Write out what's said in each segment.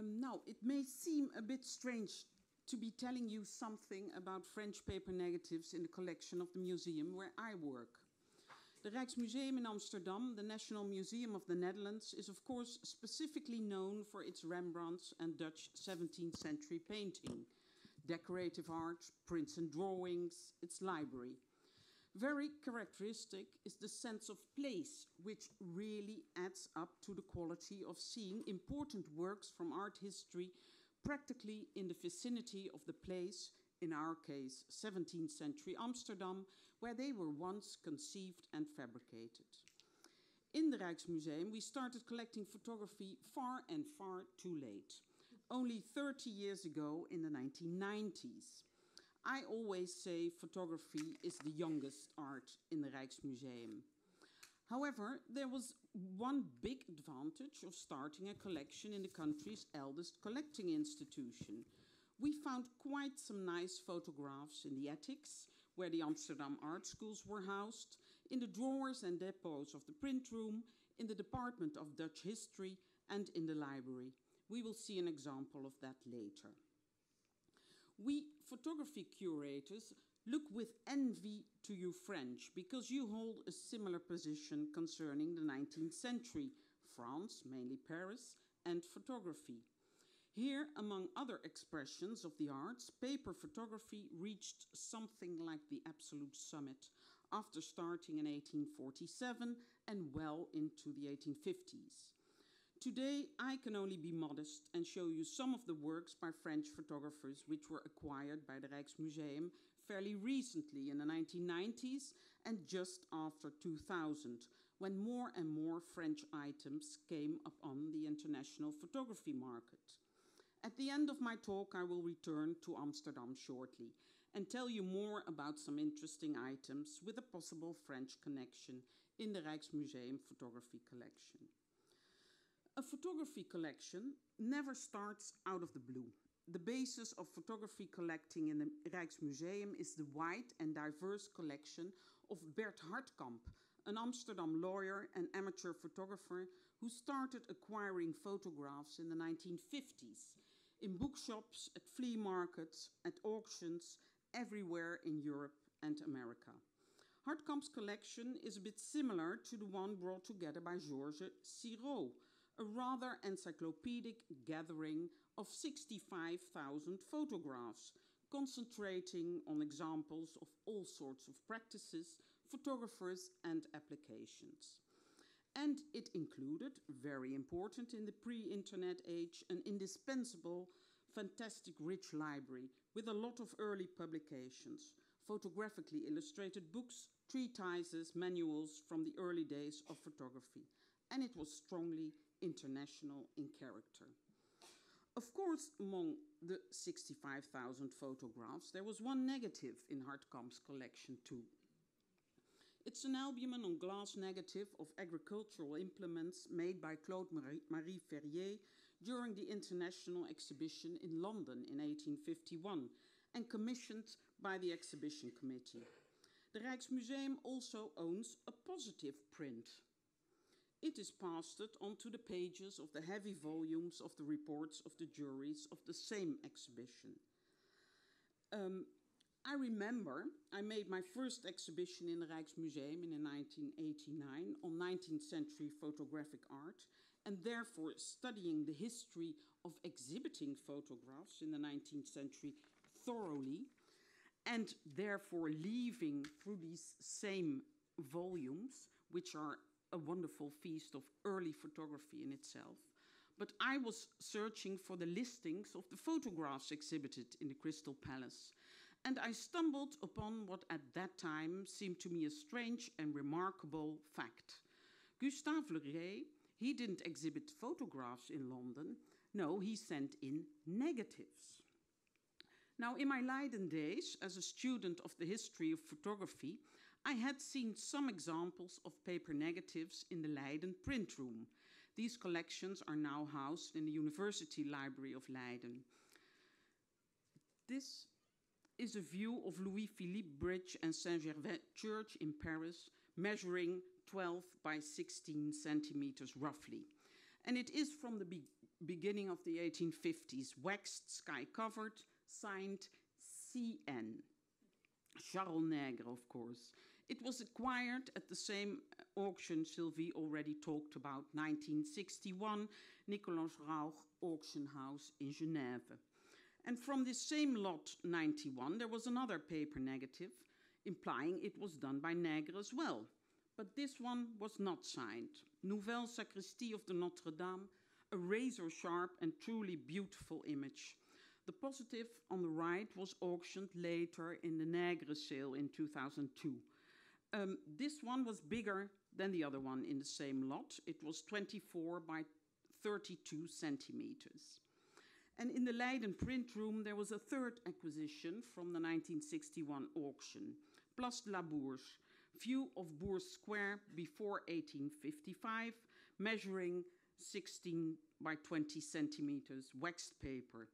Um, now, it may seem a bit strange to be telling you something about French paper negatives in the collection of the museum where I work. The Rijksmuseum in Amsterdam, the National Museum of the Netherlands, is of course specifically known for its Rembrandts and Dutch 17th century painting, decorative art, prints and drawings, its library. Very characteristic is the sense of place, which really adds up to the quality of seeing important works from art history practically in the vicinity of the place in our case, 17th century Amsterdam, where they were once conceived and fabricated. In the Rijksmuseum, we started collecting photography far and far too late, only 30 years ago in the 1990s. I always say photography is the youngest art in the Rijksmuseum. However, there was one big advantage of starting a collection in the country's eldest collecting institution, we found quite some nice photographs in the attics, where the Amsterdam art schools were housed, in the drawers and depots of the print room, in the Department of Dutch History, and in the library. We will see an example of that later. We photography curators look with envy to you French because you hold a similar position concerning the 19th century, France, mainly Paris, and photography. Here, among other expressions of the arts, paper photography reached something like the absolute summit after starting in 1847 and well into the 1850s. Today, I can only be modest and show you some of the works by French photographers which were acquired by the Rijksmuseum fairly recently in the 1990s and just after 2000, when more and more French items came upon the international photography market. At the end of my talk, I will return to Amsterdam shortly and tell you more about some interesting items with a possible French connection in the Rijksmuseum photography collection. A photography collection never starts out of the blue. The basis of photography collecting in the Rijksmuseum is the wide and diverse collection of Bert Hartkamp, an Amsterdam lawyer and amateur photographer who started acquiring photographs in the 1950s in bookshops, at flea markets, at auctions, everywhere in Europe and America. Hartkamp's collection is a bit similar to the one brought together by Georges Sirot, a rather encyclopedic gathering of 65,000 photographs, concentrating on examples of all sorts of practices, photographers, and applications. And it included, very important in the pre-internet age, an indispensable, fantastic, rich library with a lot of early publications, photographically illustrated books, treatises, manuals from the early days of photography. And it was strongly international in character. Of course, among the 65,000 photographs, there was one negative in Hartkamp's collection too. It's an albumen on glass negative of agricultural implements made by Claude Marie, Marie Ferrier during the International Exhibition in London in 1851 and commissioned by the Exhibition Committee. The Rijksmuseum also owns a positive print. It is pasted onto the pages of the heavy volumes of the reports of the juries of the same exhibition. Um, I remember I made my first exhibition in the Rijksmuseum in 1989 on 19th century photographic art, and therefore studying the history of exhibiting photographs in the 19th century thoroughly, and therefore leaving through these same volumes, which are a wonderful feast of early photography in itself. But I was searching for the listings of the photographs exhibited in the Crystal Palace and I stumbled upon what at that time seemed to me a strange and remarkable fact. Gustave Le Gray, he didn't exhibit photographs in London, no, he sent in negatives. Now, in my Leiden days, as a student of the history of photography, I had seen some examples of paper negatives in the Leiden print room. These collections are now housed in the University Library of Leiden. This is a view of Louis-Philippe Bridge and Saint-Gervais Church in Paris, measuring 12 by 16 centimeters roughly. And it is from the beginning of the 1850s, waxed, sky covered, signed CN. Charles Nègre, of course. It was acquired at the same uh, auction Sylvie already talked about, 1961, Nicolas Rauch Auction House in Genève. And from this same lot 91, there was another paper negative implying it was done by Nègre as well. But this one was not signed. Nouvelle Sacristie of the Notre Dame, a razor sharp and truly beautiful image. The positive on the right was auctioned later in the Nègre sale in 2002. Um, this one was bigger than the other one in the same lot. It was 24 by 32 centimeters. And in the Leiden print room, there was a third acquisition from the 1961 auction, Place de la Bourse, view of Bourse Square before 1855, measuring 16 by 20 centimeters waxed paper.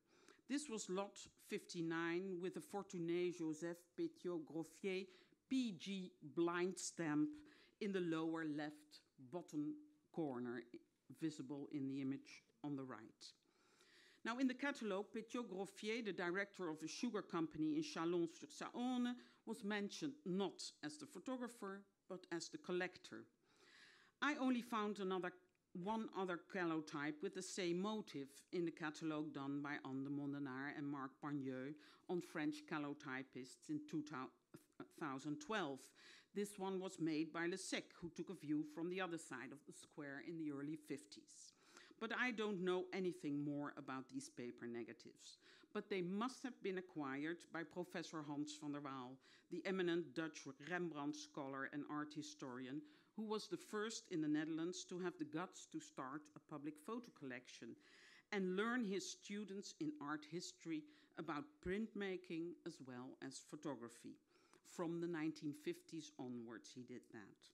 This was lot 59 with a Fortuné Joseph Petiot Groffier PG blind stamp in the lower left bottom corner, visible in the image on the right. Now, in the catalogue, Petiot Groffier, the director of a sugar company in Chalon-sur-Saône, was mentioned not as the photographer, but as the collector. I only found another one other calotype with the same motive in the catalogue done by Anne de Mondenard and Marc Pagneux on French calotypists in 2012. This one was made by Le Secq, who took a view from the other side of the square in the early 50s. But I don't know anything more about these paper negatives. But they must have been acquired by Professor Hans van der Waal, the eminent Dutch Rembrandt scholar and art historian, who was the first in the Netherlands to have the guts to start a public photo collection and learn his students in art history about printmaking as well as photography. From the 1950s onwards, he did that.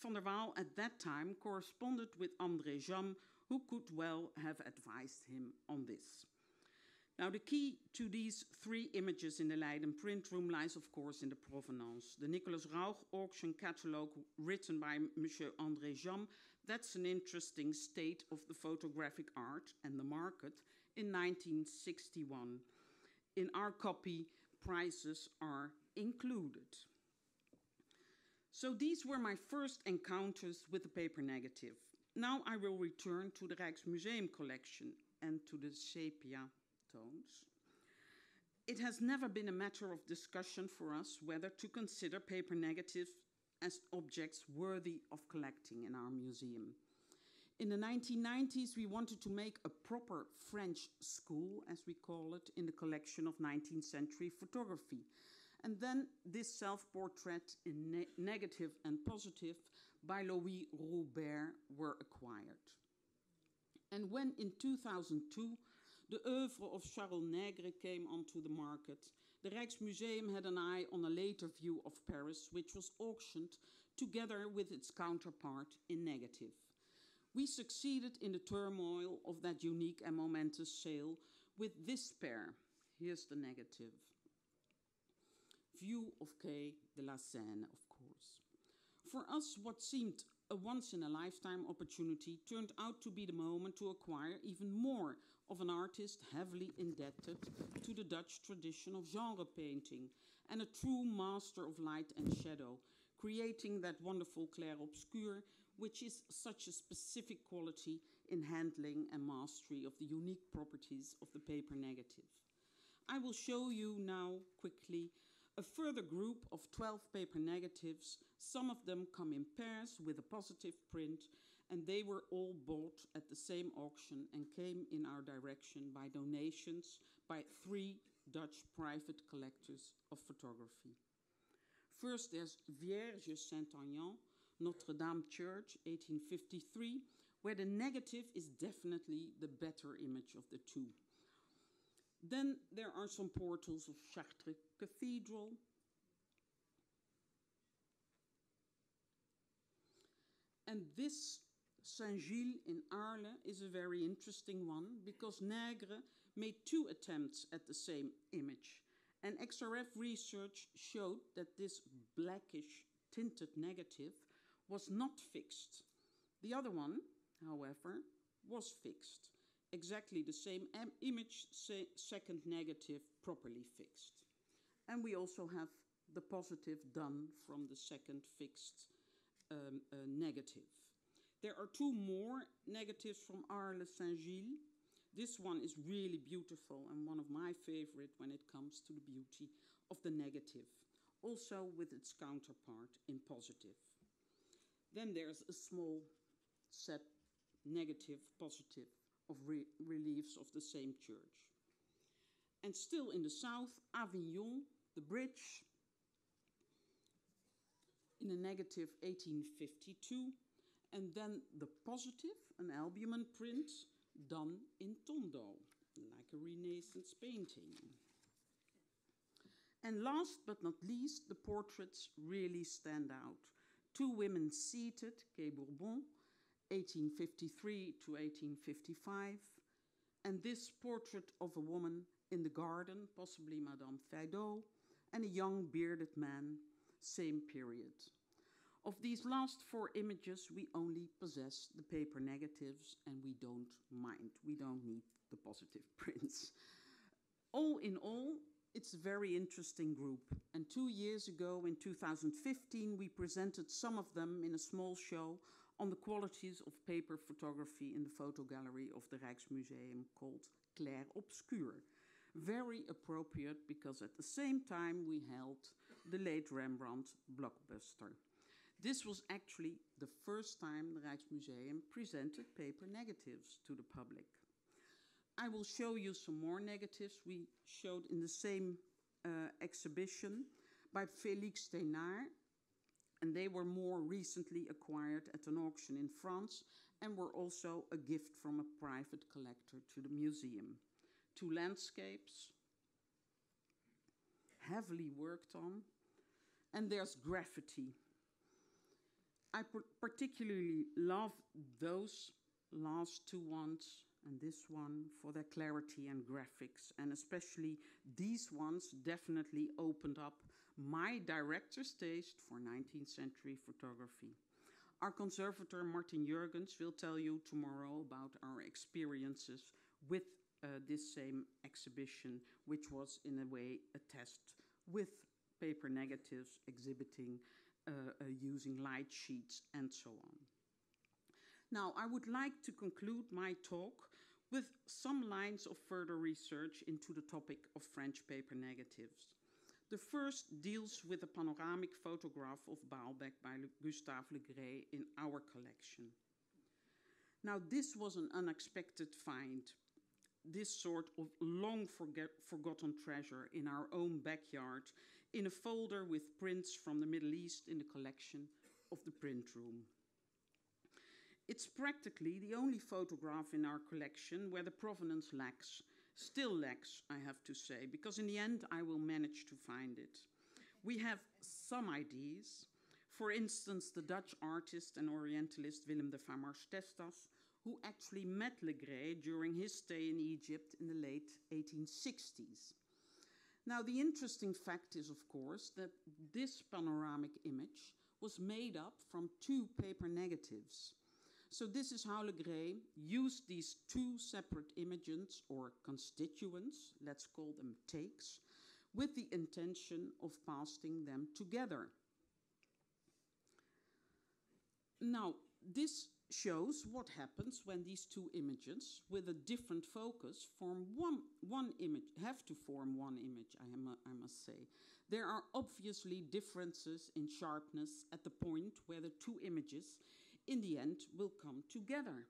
Van der Waal at that time corresponded with André Jammes, who could well have advised him on this. Now, the key to these three images in the Leiden print room lies, of course, in the provenance. The Nicolas Rauch auction catalogue, written by Monsieur André Jammes, that's an interesting state of the photographic art and the market in 1961. In our copy, prices are included. So these were my first encounters with the paper negative. Now I will return to the Rijksmuseum collection and to the sepia tones. It has never been a matter of discussion for us whether to consider paper negatives as objects worthy of collecting in our museum. In the 1990s, we wanted to make a proper French school, as we call it, in the collection of 19th century photography. And then this self portrait in ne negative and positive by Louis Robert were acquired. And when in 2002 the oeuvre of Charles Nègre came onto the market, the Rijksmuseum had an eye on a later view of Paris, which was auctioned together with its counterpart in negative. We succeeded in the turmoil of that unique and momentous sale with this pair. Here's the negative. View of Quai de la Seine, of course. For us, what seemed a once in a lifetime opportunity turned out to be the moment to acquire even more of an artist heavily indebted to the Dutch tradition of genre painting and a true master of light and shadow, creating that wonderful clair-obscur, which is such a specific quality in handling and mastery of the unique properties of the paper negative. I will show you now quickly a further group of 12 paper negatives. Some of them come in pairs with a positive print and they were all bought at the same auction and came in our direction by donations by three Dutch private collectors of photography. First, there's Vierge Saint-Aignan, Notre Dame Church, 1853, where the negative is definitely the better image of the two. Then there are some portals of Chartres Cathedral, and this Saint-Gilles in Arles is a very interesting one because Nègre made two attempts at the same image. And XRF research showed that this blackish tinted negative was not fixed. The other one, however, was fixed. Exactly the same image, second negative, properly fixed. And we also have the positive done from the second fixed um, uh, negative. There are two more negatives from Arles Saint-Gilles. This one is really beautiful and one of my favorite when it comes to the beauty of the negative, also with its counterpart in positive. Then there's a small set negative, positive of re- reliefs of the same church. And still in the south, Avignon, the bridge, in a negative 1852, and then the positive, an albumen print done in Tondo, like a Renaissance painting. And last but not least, the portraits really stand out. Two women seated, Quai Bourbon, 1853 to 1855, and this portrait of a woman in the garden, possibly Madame Feydeau, and a young bearded man, same period. Of these last four images, we only possess the paper negatives and we don't mind. We don't need the positive prints. All in all, it's a very interesting group. And two years ago, in 2015, we presented some of them in a small show on the qualities of paper photography in the photo gallery of the Rijksmuseum called Clair Obscur. Very appropriate because at the same time we held the late Rembrandt blockbuster. This was actually the first time the Rijksmuseum presented paper negatives to the public. I will show you some more negatives we showed in the same uh, exhibition by Félix Thénard, and they were more recently acquired at an auction in France and were also a gift from a private collector to the museum. Two landscapes, heavily worked on, and there's graffiti. I particularly love those last two ones and this one for their clarity and graphics, and especially these ones definitely opened up my director's taste for 19th century photography. Our conservator Martin Jurgens will tell you tomorrow about our experiences with uh, this same exhibition, which was in a way a test with paper negatives exhibiting uh, uh, using light sheets and so on. Now, I would like to conclude my talk with some lines of further research into the topic of French paper negatives. The first deals with a panoramic photograph of Baalbek by Gustave Le Gray in our collection. Now, this was an unexpected find, this sort of long forget, forgotten treasure in our own backyard in a folder with prints from the Middle East in the collection of the print room. It's practically the only photograph in our collection where the provenance lacks, still lacks, I have to say, because in the end I will manage to find it. We have some ideas. For instance, the Dutch artist and Orientalist Willem de Famars-Testas, who actually met Le Gray during his stay in Egypt in the late 1860s. Now, the interesting fact is, of course, that this panoramic image was made up from two paper negatives. So this is how Le Gray used these two separate images or constituents, let's call them takes, with the intention of pasting them together. Now, this shows what happens when these two images with a different focus form one, one image, have to form one image, I, am, I must say. There are obviously differences in sharpness at the point where the two images in the end will come together.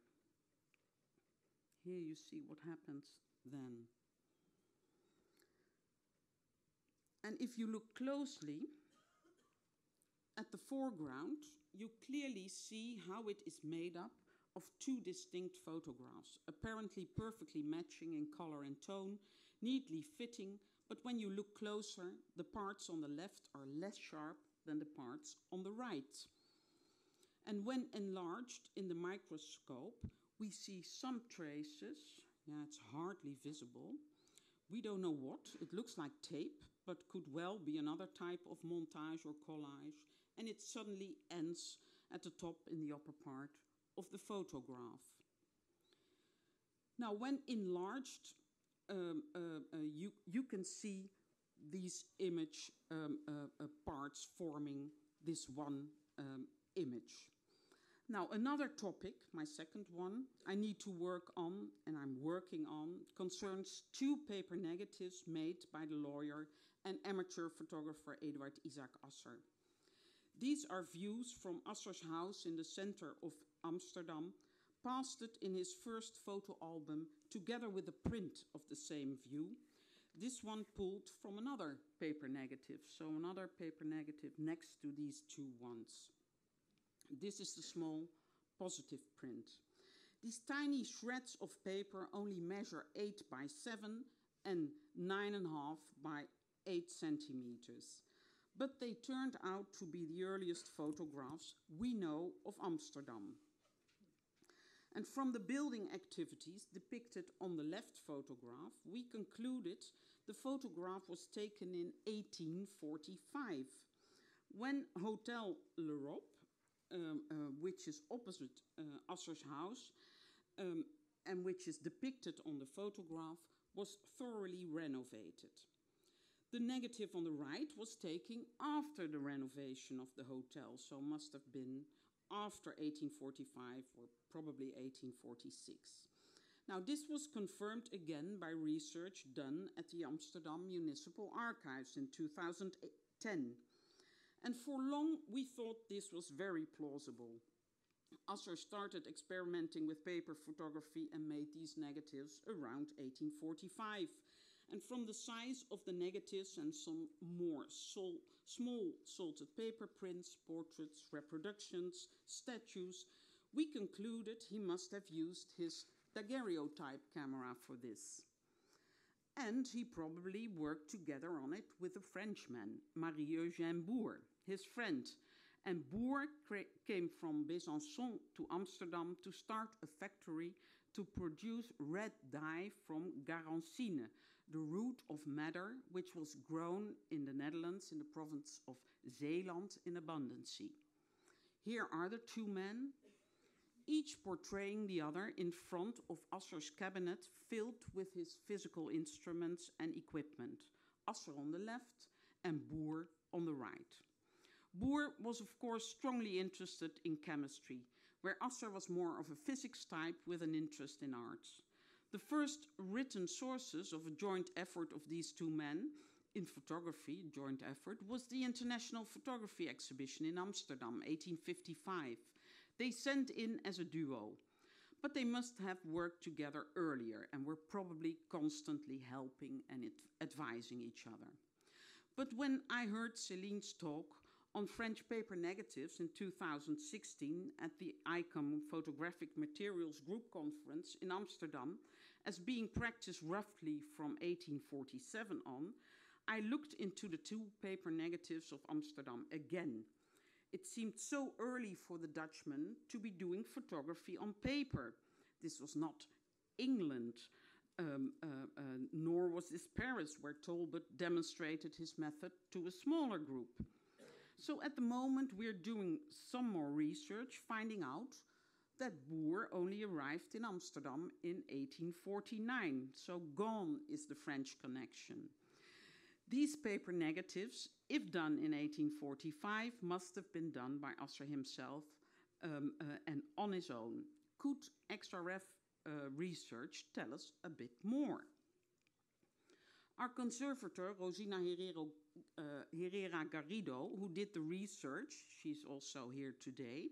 Here you see what happens then. And if you look closely at the foreground, you clearly see how it is made up of two distinct photographs, apparently perfectly matching in color and tone, neatly fitting, but when you look closer, the parts on the left are less sharp than the parts on the right. And when enlarged in the microscope, we see some traces. Yeah, it's hardly visible. We don't know what. It looks like tape, but could well be another type of montage or collage. And it suddenly ends at the top in the upper part of the photograph. Now, when enlarged, um, uh, uh, you, you can see these image um, uh, uh, parts forming this one um, image. Now, another topic, my second one, I need to work on and I'm working on concerns two paper negatives made by the lawyer and amateur photographer Eduard Isaac Asser. These are views from Asser's house in the center of Amsterdam, pasted in his first photo album together with a print of the same view. This one pulled from another paper negative, so another paper negative next to these two ones. This is the small positive print. These tiny shreds of paper only measure 8 by 7 and 9.5 by 8 centimeters. But they turned out to be the earliest photographs we know of Amsterdam. And from the building activities depicted on the left photograph, we concluded the photograph was taken in 1845 when Hotel l'Europe um, uh, which is opposite uh, Asser's house um, and which is depicted on the photograph, was thoroughly renovated. The negative on the right was taken after the renovation of the hotel, so must have been after 1845 or probably 1846. Now, this was confirmed again by research done at the Amsterdam Municipal Archives in 2010 and for long we thought this was very plausible. Asser started experimenting with paper photography and made these negatives around 1845. And from the size of the negatives and some more sol small salted paper prints, portraits, reproductions, statues, we concluded he must have used his daguerreotype camera for this and he probably worked together on it with a Frenchman, Marie-Eugène Boer, his friend. And Boer came from Besançon to Amsterdam to start a factory to produce red dye from garancine, the root of madder which was grown in the Netherlands in the province of Zeeland in abundance. Here are the two men, each portraying the other in front of Asser's cabinet filled with his physical instruments and equipment. Asser on the left and Boer on the right. Boer was, of course, strongly interested in chemistry, where Asser was more of a physics type with an interest in arts. The first written sources of a joint effort of these two men in photography, joint effort, was the International Photography Exhibition in Amsterdam, 1855, they sent in as a duo, but they must have worked together earlier and were probably constantly helping and advising each other. But when I heard Celine's talk on French paper negatives in 2016 at the ICOM Photographic Materials Group Conference in Amsterdam as being practiced roughly from 1847 on, I looked into the two paper negatives of Amsterdam again it seemed so early for the Dutchman to be doing photography on paper. This was not England, um, uh, uh, nor was this Paris, where Talbot demonstrated his method to a smaller group. So at the moment, we're doing some more research, finding out that Boer only arrived in Amsterdam in 1849. So gone is the French connection. These paper negatives, if done in 1845, must have been done by Asser himself um, uh, and on his own. Could XRF uh, research tell us a bit more? Our conservator, Rosina Herrero, uh, Herrera Garrido, who did the research, she's also here today,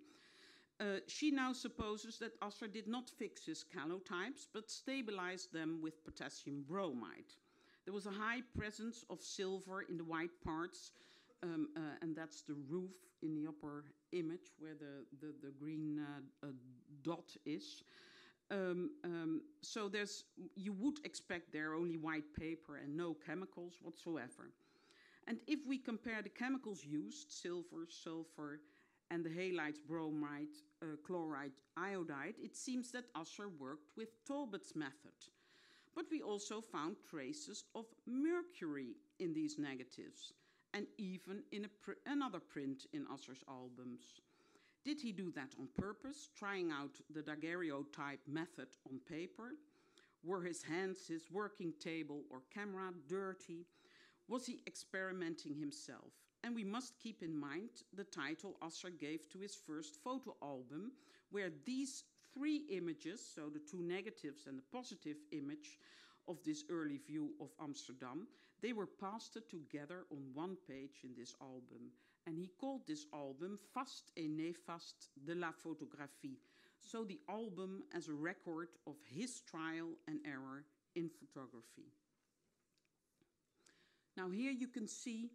uh, she now supposes that Asser did not fix his calotypes, but stabilized them with potassium bromide. There was a high presence of silver in the white parts, um, uh, and that's the roof in the upper image where the, the, the green uh, uh, dot is. Um, um, so there's, you would expect there only white paper and no chemicals whatsoever. And if we compare the chemicals used, silver, sulfur, and the halides, bromide, uh, chloride, iodide, it seems that Asser worked with Talbot's method but we also found traces of mercury in these negatives, and even in pr another print in Asser's albums. Did he do that on purpose, trying out the daguerreotype method on paper? Were his hands, his working table, or camera dirty? Was he experimenting himself? And we must keep in mind the title Asser gave to his first photo album, where these three images, so the two negatives and the positive image of this early view of Amsterdam, they were pasted together on one page in this album. And he called this album Fast et Néfaste de la Photographie, so the album as a record of his trial and error in photography. Now, here you can see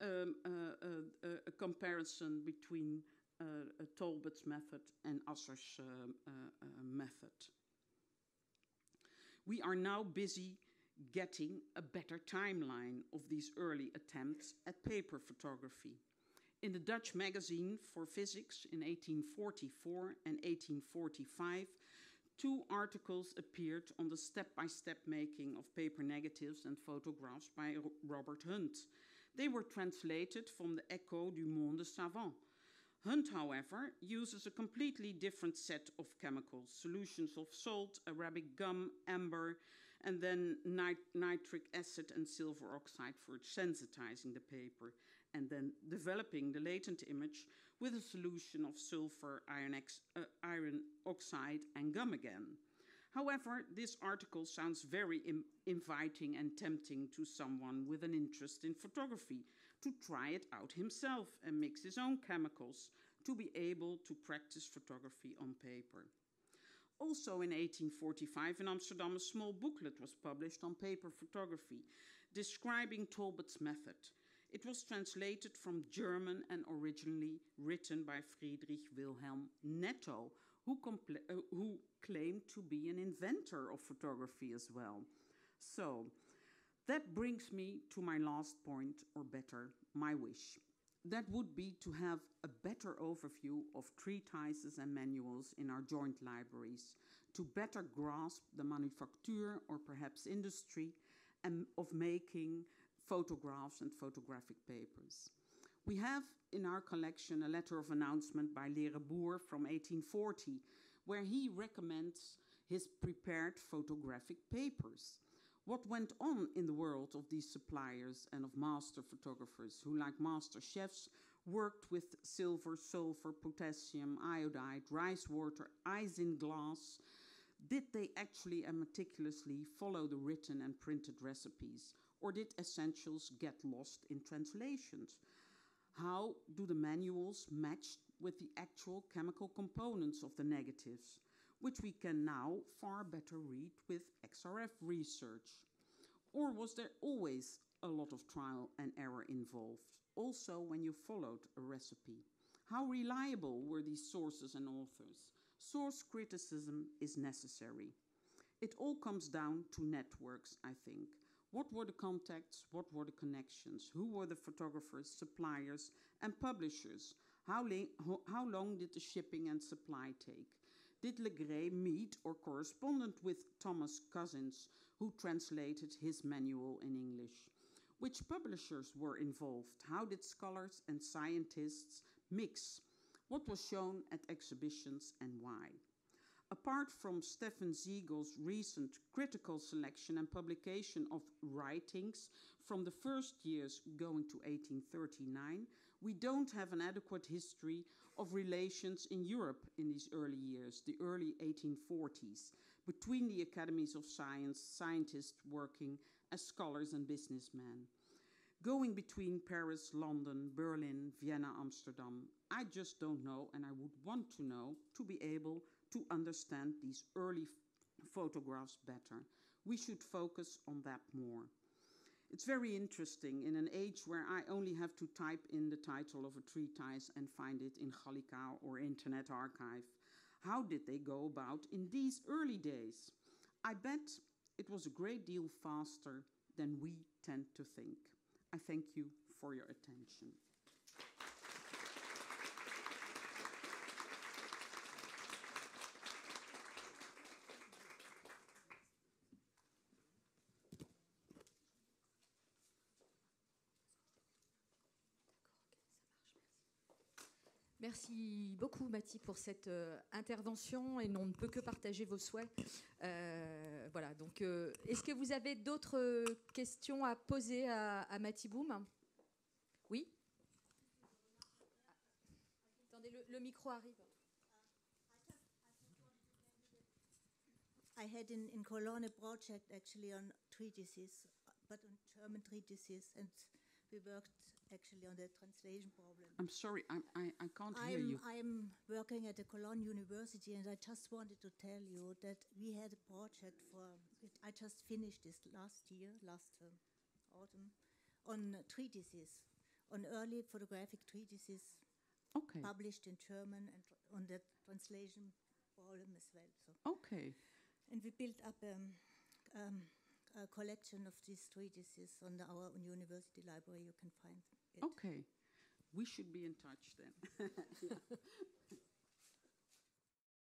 um, uh, uh, uh, a comparison between uh, Talbot's method and Asser's um, uh, uh, method. We are now busy getting a better timeline of these early attempts at paper photography. In the Dutch magazine for physics in 1844 and 1845, two articles appeared on the step by step making of paper negatives and photographs by Robert Hunt. They were translated from the Echo du Monde Savant. Hunt, however, uses a completely different set of chemicals solutions of salt, arabic gum, amber, and then nit nitric acid and silver oxide for sensitizing the paper and then developing the latent image with a solution of sulfur, iron, uh, iron oxide, and gum again. However, this article sounds very inviting and tempting to someone with an interest in photography to try it out himself and mix his own chemicals to be able to practice photography on paper. Also in 1845 in Amsterdam, a small booklet was published on paper photography describing Talbot's method. It was translated from German and originally written by Friedrich Wilhelm Netto, who, uh, who, claimed to be an inventor of photography as well. So that brings me to my last point, or better, my wish. That would be to have a better overview of treatises and manuals in our joint libraries, to better grasp the manufacture or perhaps industry and of making photographs and photographic papers. We have in our collection a letter of announcement by Lere from 1840, where he recommends his prepared photographic papers. What went on in the world of these suppliers and of master photographers who, like master chefs, worked with silver, sulfur, potassium, iodide, rice water, ice in glass, did they actually and meticulously follow the written and printed recipes? or did essentials get lost in translations? How do the manuals match with the actual chemical components of the negatives, which we can now far better read with XRF research? Or was there always a lot of trial and error involved, also when you followed a recipe? How reliable were these sources and authors? Source criticism is necessary. It all comes down to networks, I think. What were the contacts? What were the connections? Who were the photographers, suppliers, and publishers? How, how long did the shipping and supply take? Did Le Gray meet or correspond with Thomas Cousins, who translated his manual in English? Which publishers were involved? How did scholars and scientists mix? What was shown at exhibitions and why? Apart from Steffen Siegel's recent critical selection and publication of writings from the first years going to 1839, we don't have an adequate history of relations in Europe in these early years, the early 1840s, between the academies of science, scientists working as scholars and businessmen. Going between Paris, London, Berlin, Vienna, Amsterdam, I just don't know, and I would want to know to be able to understand these early photographs better. We should focus on that more. It's very interesting in an age where I only have to type in the title of a treatise and find it in Gallica or Internet Archive. How did they go about in these early days? I bet it was a great deal faster than we tend to think. I thank you for your attention. Merci beaucoup, Mathie, pour cette euh, intervention et on ne peut que partager vos souhaits. Euh, voilà, donc euh, est-ce que vous avez d'autres euh, questions à poser à, à Matiboum Oui? Attendez, le, le micro arrive. I had in, in Cologne a project actually on treatises, but on German treatises, and we worked actually on the translation problem. I'm sorry, I'm, I, I can't hear I'm, you. I'm working at the Cologne University, and I just wanted to tell you that we had a project for. It, I just finished this last year, last uh, autumn, on uh, treatises, on early photographic treatises Okay, published in German, and tr- on the translation problem as well. So. okay. And we built up um, um, a collection of these treatises on the, our university library. You can find it. Okay. We should be in touch then.